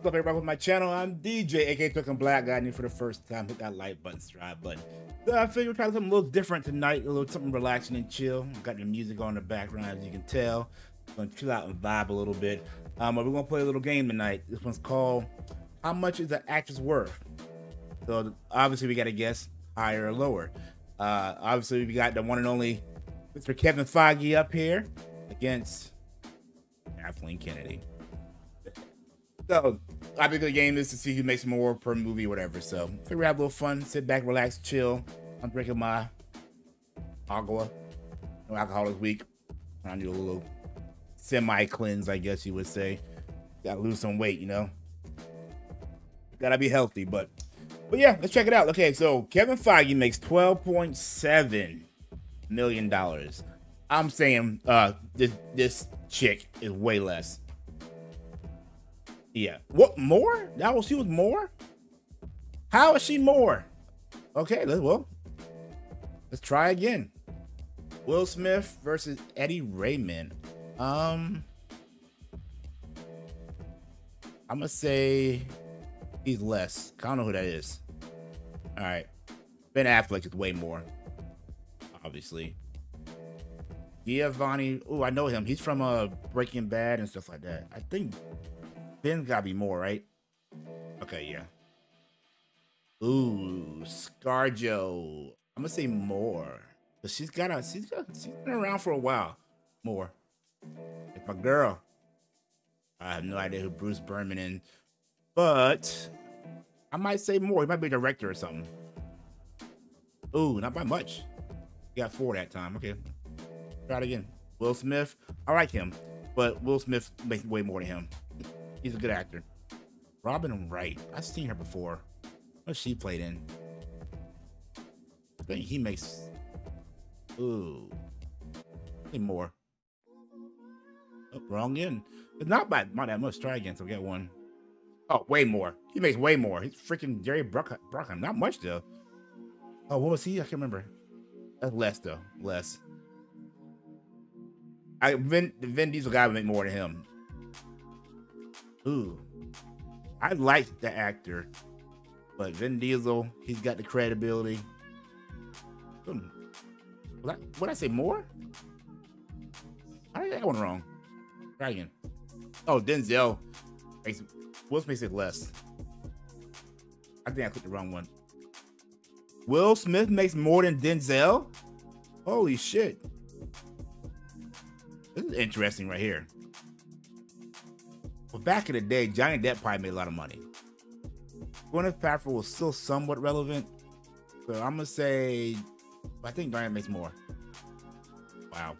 What's up, everybody? With my channel, I'm DJ, aka Token Black. Got you for the first time. Hit that like button, subscribe button. So I figured we'll try something a little different tonight, a little something relaxing and chill. Got the music on the background, as you can tell. Gonna chill out and vibe a little bit. Um, but we're gonna play a little game tonight. This one's called "How Much Is the Actress Worth?" So obviously we got to guess higher or lower. Uh, obviously we got the one and only Mr. Kevin Feige up here against Kathleen Kennedy. So, I think the game is to see who makes more per movie or whatever. So, figure we have a little fun, sit back, relax, chill. I'm drinking my agua. No alcohol this week. I need a little semi cleanse, I guess you would say. Gotta lose some weight, you know. Gotta be healthy, but but yeah, let's check it out. Okay, so Kevin Feige makes twelve point seven million dollars. I'm saying uh this this chick is way less. Yeah. What more? That was she was more? How is she more? Okay, let's well. Let's try again. Will Smith versus Eddie Redmayne. Um I'm gonna say he's less. I don't know who that is. All right. Ben Affleck is way more. Obviously. Giovanni. Oh, I know him. He's from uh Breaking Bad and stuff like that. I think Ben's gotta be more, right? Okay, yeah. Ooh, Scarjo. I'm gonna say more. But she's got a she's got she's been around for a while. More. It's my girl. I have no idea who Bruce Berman is, but I might say more. He might be a director or something. Ooh, not by much. He got four that time. Okay. Try it again. Will Smith. I like him, but Will Smith makes way more than him. He's a good actor. Robin Wright. I've seen her before. What she played in? I think he makes. Ooh. More. Oh, wrong end. It's not by not that much. Try again. So get one. Oh, way more. He makes way more. He's freaking Jerry Bruckheimer. Not much though. Oh, what was he? I can't remember. That's less though. Less. I Vin, the Vin Diesel guy would make more than him. Ooh. I like the actor, but Vin Diesel, he's got the credibility. Hmm. What I, what I say more? I think that one wrong. Try again. Oh, Denzel Will Smith makes less. I think I clicked the wrong one. Will Smith makes more than Denzel? Holy shit. This is interesting right here. Well, back in the day, Johnny Depp probably made a lot of money. Gwyneth Paltrow was still somewhat relevant, so I'm gonna say I think Johnny makes more. Wow,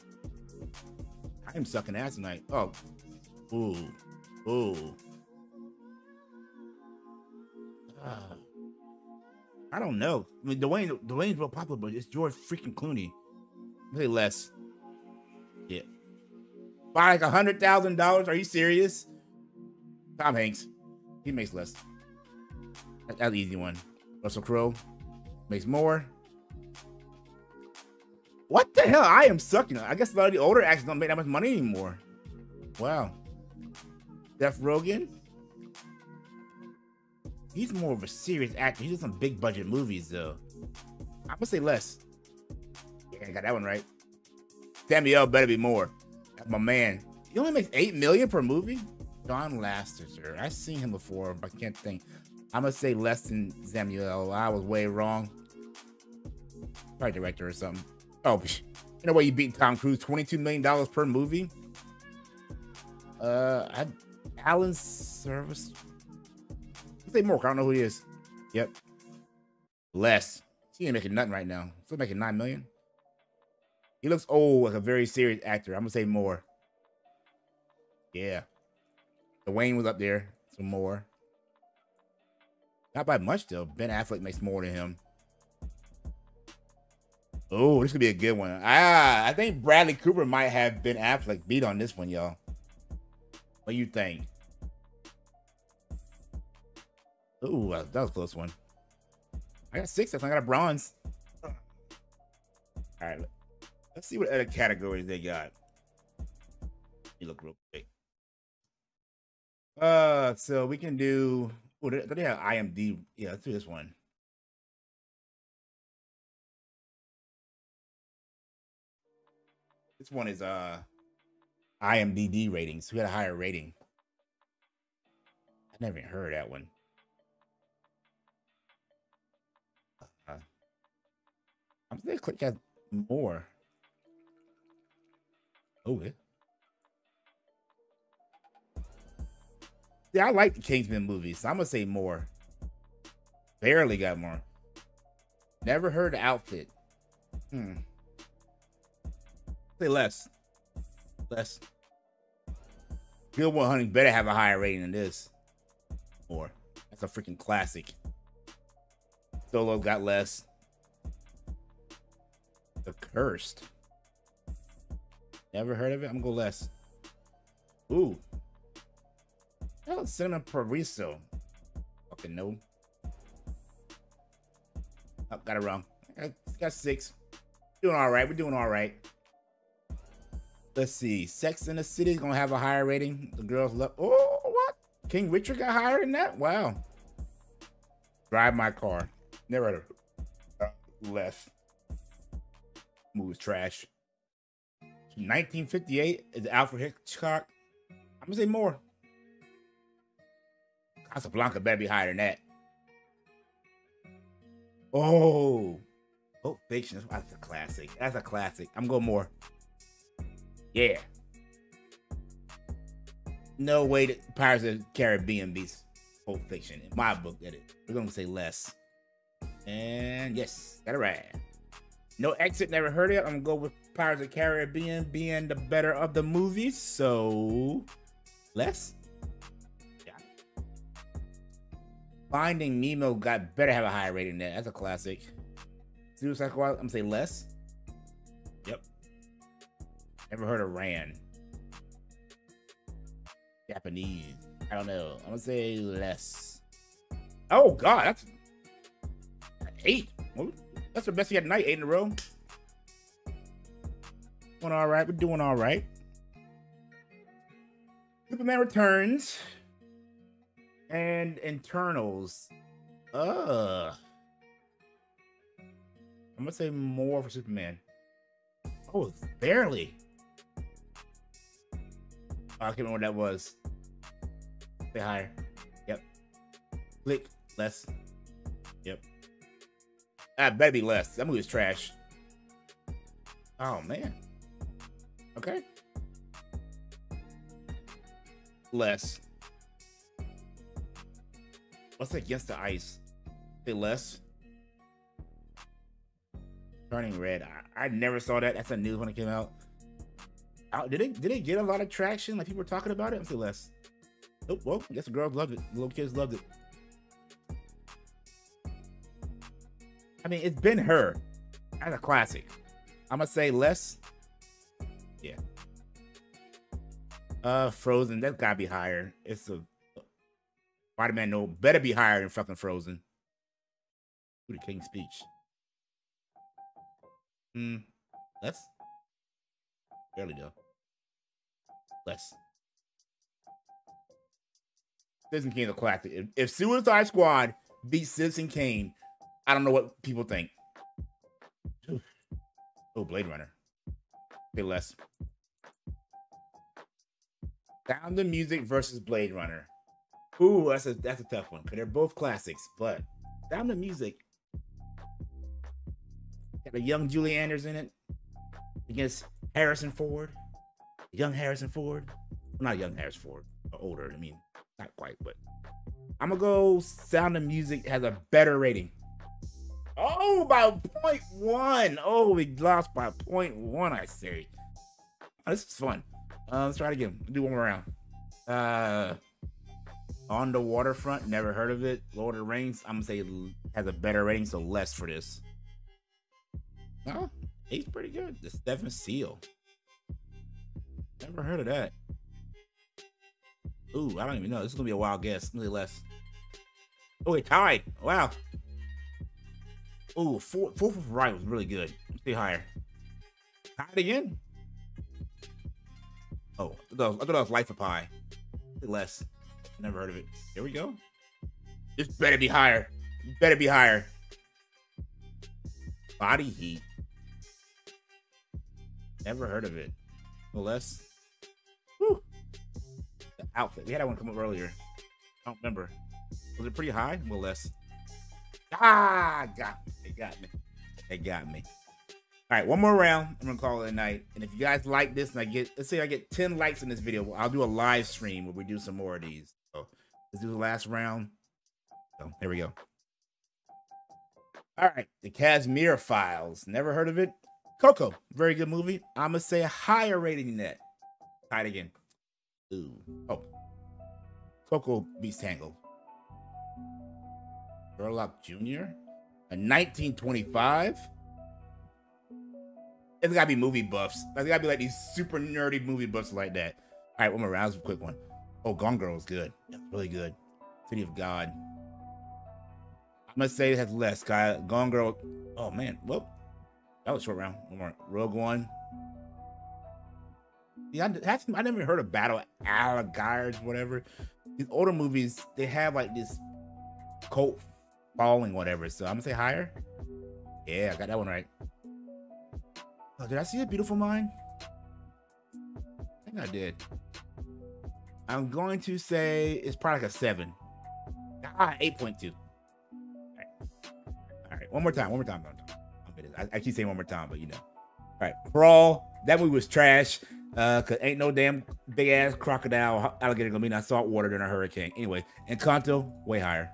I am sucking ass tonight. Oh, ooh, ooh. Uh, I don't know. I mean, Dwayne Dwayne's real popular, but it's George freaking Clooney. Maybe less. Yeah. By like a hundred thousand dollars? Are you serious? Tom Hanks. He makes less. That's an easy one. Russell Crowe makes more. What the hell? I am sucking. I guess a lot of the older actors don't make that much money anymore. Wow. Seth Rogen. He's more of a serious actor. He does some big budget movies though. I'm gonna say less. Yeah, I got that one right. Samuel better be more. That's my man. He only makes eight million per movie. John Lasseter. I've seen him before, but I can't think. I'm gonna say less than Samuel. I was way wrong. Probably director or something. Oh, you know what? You beat Tom Cruise $22 million per movie? Uh, I, Alan Service. Let's say more. I don't know who he is. Yep. Less. He ain't making nothing right now. Still making 9 million. He looks old, like a very serious actor. I'm gonna say more. Yeah. Dwayne was up there. Some more. Not by much though. Ben Affleck makes more than him. Oh, this could be a good one. Ah, I think Bradley Cooper might have Ben Affleck beat on this one, y'all. What do you think? Ooh, that was close one. I got six. I got a bronze. All right, let's see what other categories they got. You look real quick. Uh, so we can do. Oh, they, they have IMD. Yeah, let's do this one. This one is uh IMDb ratings. We got a higher rating. I never even heard that one. Uh, I'm gonna click at more. Oh, yeah. Yeah, I like the Kingsman movies. So I'm gonna say more. Barely got more. Never heard outfit. Hmm. Say less. Less. Will Hunting better have a higher rating than this. More. That's a freaking classic. Solo got less. The Cursed. Never heard of it? I'm gonna go less. Ooh. Hell, Cinema Paradiso. Fucking no. Oh, got it wrong. I got six. Doing all right. We're doing all right. Let's see. Sex in the City is gonna have a higher rating. The girls love. Oh, what? King Richard got higher than that? Wow. Drive my car. Never heard of uh, less. Movie's trash. 1958 is Alfred Hitchcock. I'm gonna say more. Casablanca better be higher than that. Oh, Pulp Fiction. That's a classic. That's a classic. I'm going more. Yeah. No way that Pirates of the Caribbean beats Pulp Fiction. In my book, that it. We're gonna say less. And yes, got it right. No exit, never heard of it. I'm gonna go with Pirates of the Caribbean being the better of the movies. So less. Finding Nemo got better have a higher rating than that. That's a classic. Suicide Squad, I'm gonna say less. Yep. Never heard of Ran. Japanese. I don't know. I'm gonna say less. Oh god, that's eight. That's the best we had tonight, eight in a row. Doing all right. We're doing all right. Superman Returns and Internals. Uh, I'm gonna say more for Superman. Oh, barely. I can't remember what that was. Say higher. Yep. Click less. Yep. Ah, better be less. That movie's trash. Oh man. Okay. Less. What's against the ice? Say less. Turning red. I, I never saw that. That's a news when it came out. Did it did it get a lot of traction? Like people were talking about it? Say less. Oh, well, I guess the girls loved it. The little kids loved it. I mean, it's Ben-Hur. That's a classic. I'm gonna say less. Yeah. Uh, Frozen. That's gotta be higher. It's a Spider-Man. No, better be higher than fucking Frozen. Who the King's Speech? Hmm. Less. Barely though. Less. Citizen Kane's a classic. If, if Suicide Squad beats Citizen Kane, I don't know what people think. Oh, Blade Runner. Bit less. Sound of Music versus Blade Runner. Ooh, that's a that's a tough one they're both classics. But Sound of Music got a young Julie Andrews in it against Harrison Ford, young Harrison Ford. Well, not young Harrison Ford, older. I mean, not quite, but I'm gonna go. Sound of Music has a better rating. Oh, by point one. Oh, we lost by point one. I say. Oh, this is fun. Uh, let's try it again. Do one more round. Uh, on the waterfront. Never heard of it. Lord of the Rings. I'm gonna say has a better rating, so less for this. No, he's pretty good. The Seventh Seal. Never heard of that. Ooh, I don't even know. This is gonna be a wild guess. Really less. Oh, it tied. Wow. Ooh, four, fourth of right was really good. Stay higher. Tied again. Oh, I thought, I thought that was Life of Pi. Less. Never heard of it. Here we go. This better be higher. Better be higher. Body heat. Never heard of it. No less. Whew. The outfit. We had that one come up earlier. I don't remember. Was it pretty high? Well, less. Ah, got me. They got me. They got me. All right, one more round. I'm gonna call it a night. And if you guys like this, and I get, let's say I get 10 likes in this video, I'll do a live stream where we do some more of these. Let's do the last round. So here we go. All right, the Kashmir Files. Never heard of it. Coco, very good movie. I'm gonna say a higher rating than that. Try again. Ooh. Oh. Coco beats Tango. Sherlock Jr. A 1925. It's gotta be movie buffs. It's gotta be like these super nerdy movie buffs like that. All right, one more round. a quick one. Oh, Gone Girl is good. Really good. City of God. I'm gonna say it has less. Guy, Gone Girl. Oh man, well, that was short round. One more. Rogue One. Yeah, I, I never heard of Battle of Algiers, whatever. These older movies, they have like this cult following, whatever. So I'm gonna say higher. Yeah, I got that one right. Oh, did I see a beautiful mind? I think I did. I'm going to say it's probably like a seven. Ah, 8.2. All right. All right. One more time. One more time. I, I keep saying one more time, but you know. All right. Crawl. That movie was trash. Uh, cause ain't no damn big ass crocodile alligator gonna be in salt water during a hurricane. Anyway, Encanto, way higher.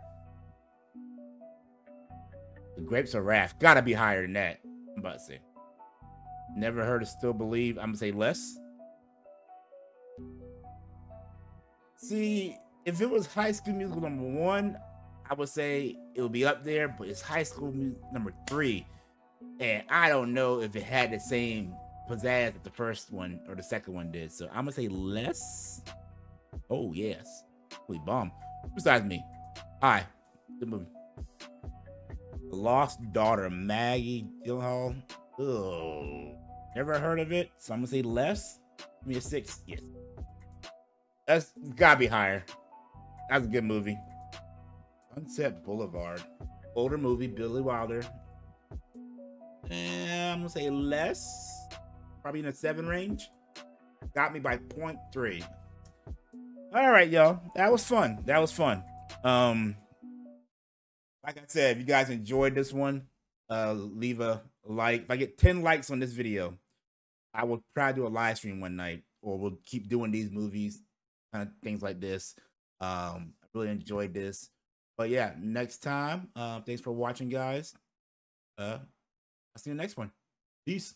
The Grapes of Wrath, gotta be higher than that. I'm about to say. Never heard of Still Believe. I'm gonna say less. See, if it was High School Musical number one, I would say it would be up there, but it's High School Musical number three, and I don't know if it had the same pizzazz that the first one or the second one did. So I'm gonna say less. Oh yes, we bomb. Besides me, hi, good movie. Lost Daughter, Maggie Gyllenhaal. Oh, Never heard of it, so I'm gonna say less. Give me a six. Yes. That's gotta be higher. That's a good movie. Sunset Boulevard. Older movie, Billy Wilder. And I'm gonna say less. Probably in the seven range. Got me by 0.3. All right, y'all. That was fun. That was fun. Um, like I said, if you guys enjoyed this one, uh, leave a like. If I get 10 likes on this video, I will try to do a live stream one night, or we'll keep doing these movies, kind of things like this. Um, I really enjoyed this. But yeah, next time. Uh, thanks for watching, guys. Uh, I'll see you next one. Peace.